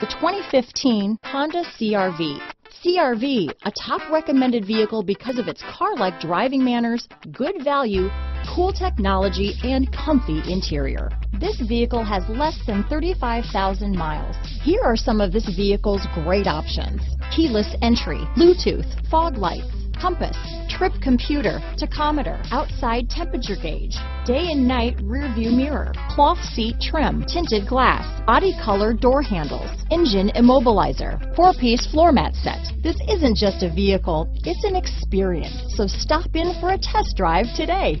The 2015 Honda CRV. CRV, a top recommended vehicle because of its car-like driving manners, good value, cool technology, and comfy interior. This vehicle has less than 35,000 miles. Here are some of this vehicle's great options. Keyless entry, Bluetooth, fog lights, compass, trip computer, tachometer, outside temperature gauge, day and night rear view mirror, cloth seat trim, tinted glass, body color door handles, engine immobilizer, four-piece floor mat set. This isn't just a vehicle, it's an experience. So stop in for a test drive today.